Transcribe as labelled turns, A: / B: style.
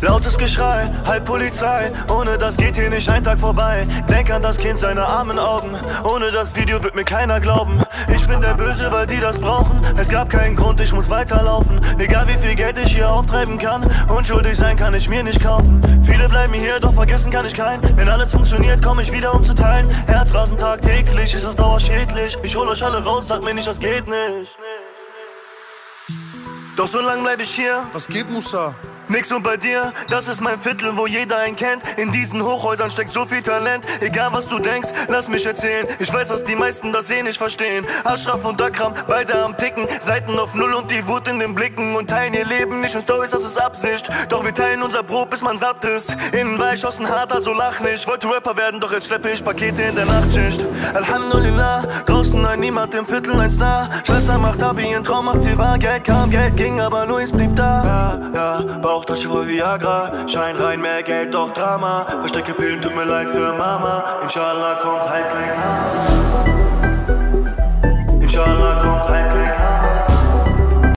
A: Lautes Geschrei, halb Polizei, ohne das geht hier nicht ein Tag vorbei. Denk an das Kind, seine armen Augen, ohne das Video wird mir keiner glauben. Ich bin der Böse, weil die das brauchen. Es gab keinen Grund, ich muss weiterlaufen. Egal wie viel Geld ich hier auftreiben kann, unschuldig sein kann ich mir nicht kaufen. Viele bleiben hier, doch vergessen kann ich keinen. Wenn alles funktioniert, komm ich wieder um zu teilen. Herzrasen tagtäglich, ist auf Dauer schädlich. Ich hol euch alle raus, sag mir nicht, das geht nicht. Doch so lang bleib ich hier.
B: Was geht, Musa?
A: Nix und bei dir, das ist mein Viertel, wo jeder einen kennt. In diesen Hochhäusern steckt so viel Talent. Egal was du denkst, lass mich erzählen. Ich weiß, dass die meisten das eh nicht verstehen. Ashraf und Akram, beide am Ticken. Seiten auf Null und die Wut in den Blicken. Und teilen ihr Leben nicht in Stories, das ist Absicht. Doch wir teilen unser Brot, bis man satt ist. Innen war ich außen hart, also lach nicht. Wollte Rapper werden, doch jetzt schleppe ich Pakete in der Nachtschicht. Alhamdulillah, draußen Niemand im Viertel ein Star. Schwester macht Abi, ein Traum macht sie wahr. Geld kam, Geld ging, aber Luis blieb da. Ja, ja, Bauchtasche voll Viagra. Schein rein, mehr Geld, doch Drama. Verstecke Pillen, tut mir leid für Mama. Inshallah kommt halb kein Karma.